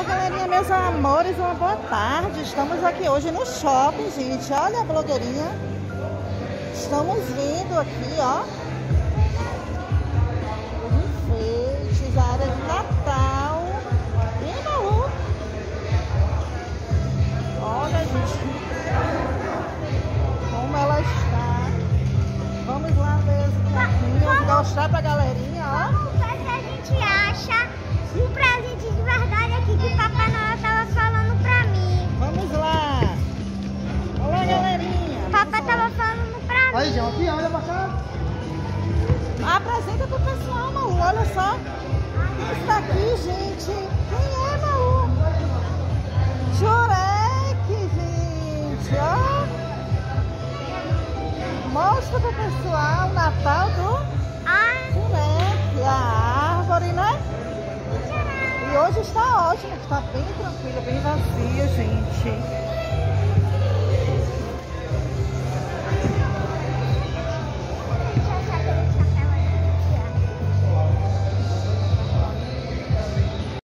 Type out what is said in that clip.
Olá, galerinha, meus amores, uma boa tarde. Estamos aqui hoje no shopping, gente. Olha a blogueirinha. Estamos vindo aqui, ó. Enfeites, a área de Natal. E Malu. Olha, gente. Como ela está. Vamos lá ver pouquinho. Mostrar pra galerinha, ó. Vamos ver se a gente acha Aí, aqui, olha pra cá. Apresenta pro pessoal, Malu. Olha só. Quem está aqui, gente? Quem é, Malu? Jurek, gente. Ó. Mostra pro pessoal o Natal do Jurek. A árvore, né? E hoje está ótimo. Está bem tranquilo, bem vazio, gente.